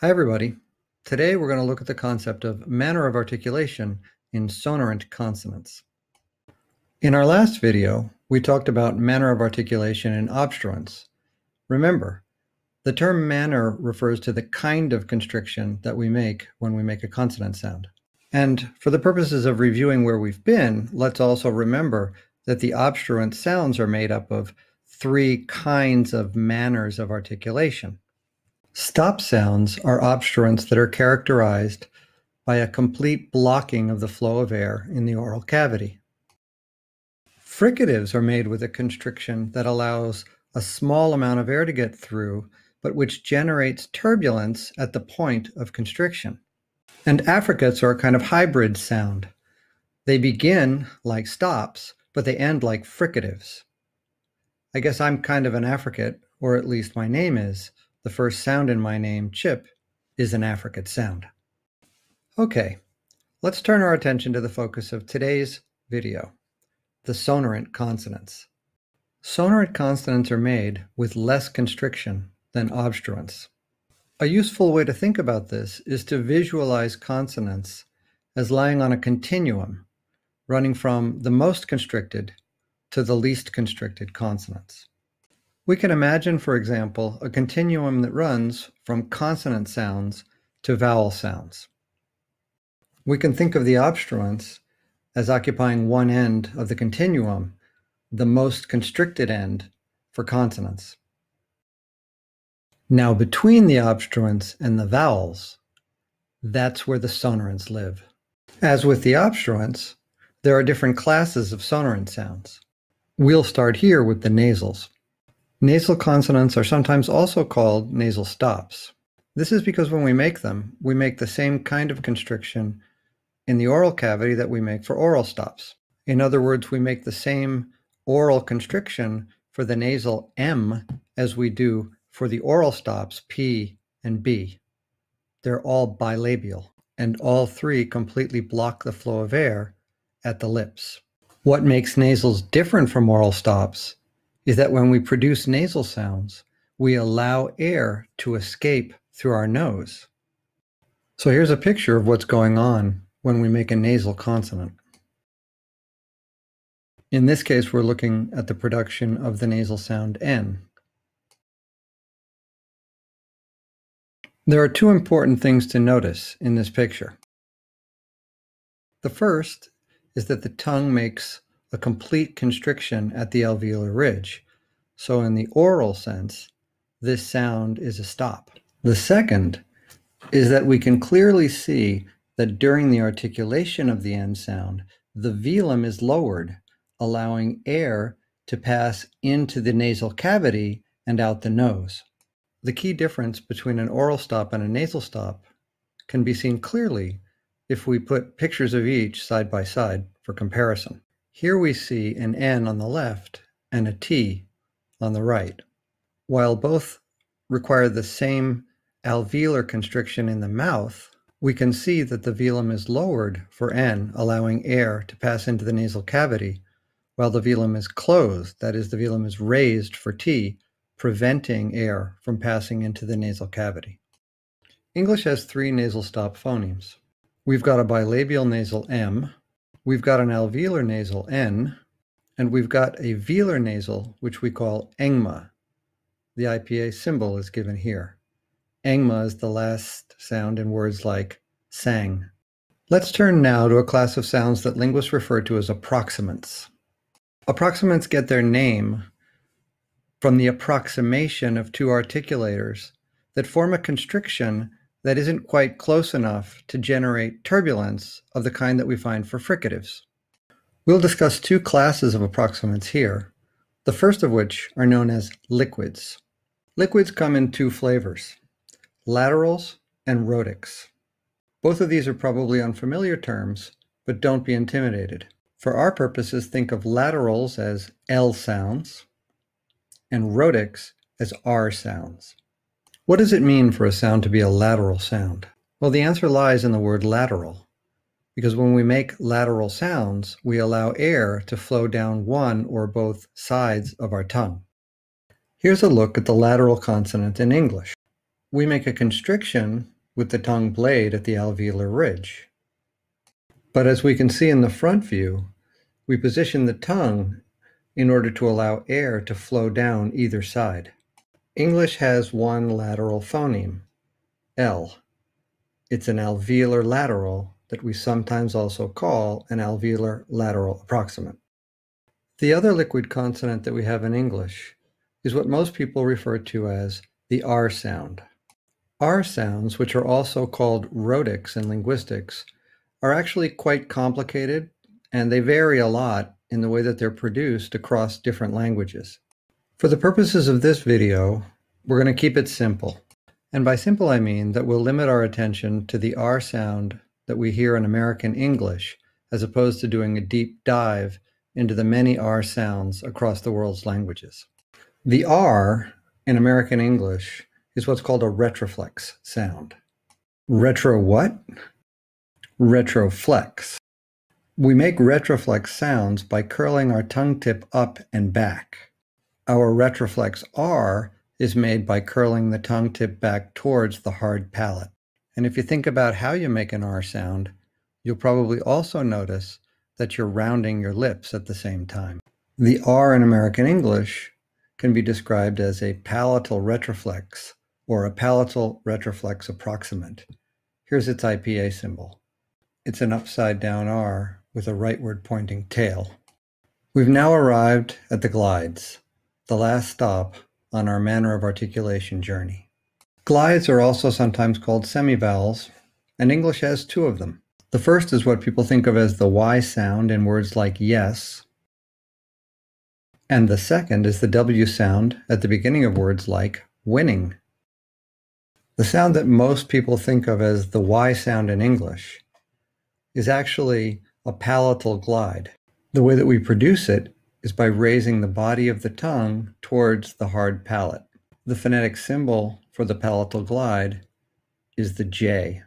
Hi, everybody. Today we're going to look at the concept of manner of articulation in sonorant consonants. In our last video, we talked about manner of articulation in obstruents. Remember, the term manner refers to the kind of constriction that we make when we make a consonant sound. And for the purposes of reviewing where we've been, let's also remember that the obstruent sounds are made up of three kinds of manners of articulation. Stop sounds are obstruents that are characterized by a complete blocking of the flow of air in the oral cavity. Fricatives are made with a constriction that allows a small amount of air to get through, but which generates turbulence at the point of constriction. And affricates are a kind of hybrid sound. They begin like stops, but they end like fricatives. I guess I'm kind of an affricate, or at least my name is. The first sound in my name, Chip, is an affricate sound. Okay, let's turn our attention to the focus of today's video, the sonorant consonants. Sonorant consonants are made with less constriction than obstruents. A useful way to think about this is to visualize consonants as lying on a continuum running from the most constricted to the least constricted consonants. We can imagine, for example, a continuum that runs from consonant sounds to vowel sounds. We can think of the obstruents as occupying one end of the continuum, the most constricted end for consonants. Now, between the obstruents and the vowels, that's where the sonorants live. As with the obstruents, there are different classes of sonorant sounds. We'll start here with the nasals. Nasal consonants are sometimes also called nasal stops. This is because when we make them, we make the same kind of constriction in the oral cavity that we make for oral stops. In other words, we make the same oral constriction for the nasal M as we do for the oral stops P and B. They're all bilabial, and all three completely block the flow of air at the lips. What makes nasals different from oral stops is that when we produce nasal sounds, we allow air to escape through our nose. So here's a picture of what's going on when we make a nasal consonant. In this case, we're looking at the production of the nasal sound N. There are two important things to notice in this picture. The first is that the tongue makes a complete constriction at the alveolar ridge. So, in the oral sense, this sound is a stop. The second is that we can clearly see that during the articulation of the N sound, the velum is lowered, allowing air to pass into the nasal cavity and out the nose. The key difference between an oral stop and a nasal stop can be seen clearly if we put pictures of each side by side for comparison. Here we see an N on the left and a T on the right. While both require the same alveolar constriction in the mouth, we can see that the velum is lowered for N, allowing air to pass into the nasal cavity, while the velum is closed, that is, the velum is raised for T, preventing air from passing into the nasal cavity. English has three nasal stop phonemes. We've got a bilabial nasal M, we've got an alveolar nasal N, and we've got a velar nasal, which we call engma. The IPA symbol is given here. Engma is the last sound in words like sang. Let's turn now to a class of sounds that linguists refer to as approximants. Approximants get their name from the approximation of two articulators that form a constriction that isn't quite close enough to generate turbulence of the kind that we find for fricatives. We'll discuss two classes of approximants here, the first of which are known as liquids. Liquids come in two flavors, laterals and rhotics. Both of these are probably unfamiliar terms, but don't be intimidated. For our purposes, think of laterals as L sounds and rhotics as R sounds. What does it mean for a sound to be a lateral sound? Well, the answer lies in the word lateral, because when we make lateral sounds, we allow air to flow down one or both sides of our tongue. Here's a look at the lateral consonant in English. we make a constriction with the tongue blade at the alveolar ridge. But as we can see in the front view, we position the tongue in order to allow air to flow down either side. English has one lateral phoneme, L. It's an alveolar lateral that we sometimes also call an alveolar lateral approximant. The other liquid consonant that we have in English is what most people refer to as the R sound. R sounds, which are also called rhotics in linguistics, are actually quite complicated and they vary a lot in the way that they're produced across different languages. For the purposes of this video, we're going to keep it simple. And by simple, I mean that we'll limit our attention to the R sound that we hear in American English, as opposed to doing a deep dive into the many R sounds across the world's languages. The R in American English is what's called a retroflex sound. Retro what? Retroflex. We make retroflex sounds by curling our tongue tip up and back. Our retroflex R is made by curling the tongue tip back towards the hard palate. And if you think about how you make an R sound, you'll probably also notice that you're rounding your lips at the same time. The R in American English can be described as a palatal retroflex or a palatal retroflex approximant. Here's its IPA symbol. It's an upside down R with a rightward pointing tail. We've now arrived at the glides, the last stop on our manner of articulation journey. Glides are also sometimes called semivowels, and English has two of them. The first is what people think of as the Y sound in words like yes, and the second is the W sound at the beginning of words like winning. The sound that most people think of as the Y sound in English is actually a palatal glide. The way that we produce it is by raising the body of the tongue towards the hard palate. The phonetic symbol for the palatal glide is the J.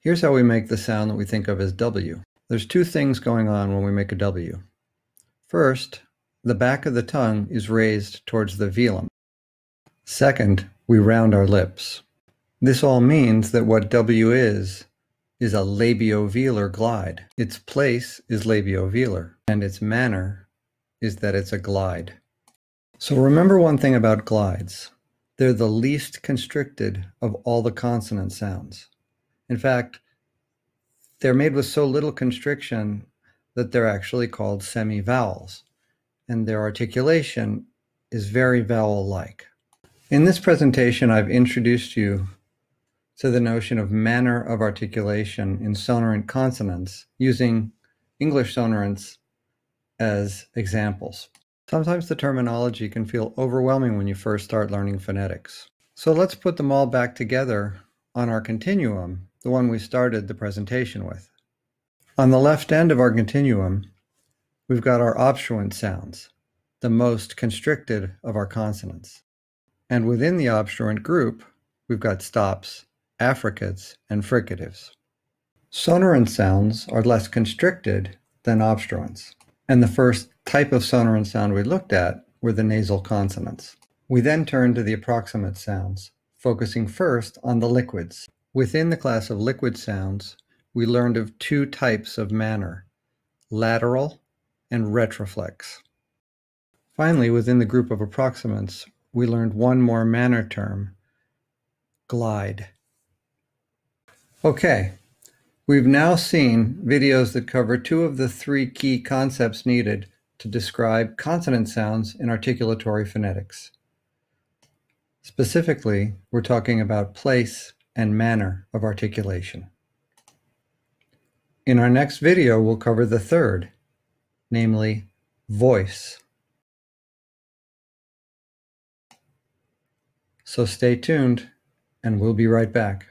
Here's how we make the sound that we think of as W. There's two things going on when we make a W. First, the back of the tongue is raised towards the velum. Second, we round our lips. This all means that what W is is a labiovelar glide. Its place is labiovelar, and its manner is that it's a glide. So remember one thing about glides. They're the least constricted of all the consonant sounds. In fact, they're made with so little constriction that they're actually called semivowels, and their articulation is very vowel-like. In this presentation, I've introduced you to the notion of manner of articulation in sonorant consonants using English sonorants as examples. Sometimes the terminology can feel overwhelming when you first start learning phonetics. So let's put them all back together on our continuum, the one we started the presentation with. On the left end of our continuum, we've got our obstruent sounds, the most constricted of our consonants. And within the obstruent group, we've got stops affricates, and fricatives. Sonorant sounds are less constricted than obstruents, and the first type of sonorant sound we looked at were the nasal consonants. We then turned to the approximant sounds, focusing first on the liquids. Within the class of liquid sounds, we learned of two types of manner, lateral and retroflex. Finally, within the group of approximants, we learned one more manner term, glide. Okay, we've now seen videos that cover two of the three key concepts needed to describe consonant sounds in articulatory phonetics. Specifically, we're talking about place and manner of articulation. In our next video, we'll cover the third, namely voice. So stay tuned, and we'll be right back.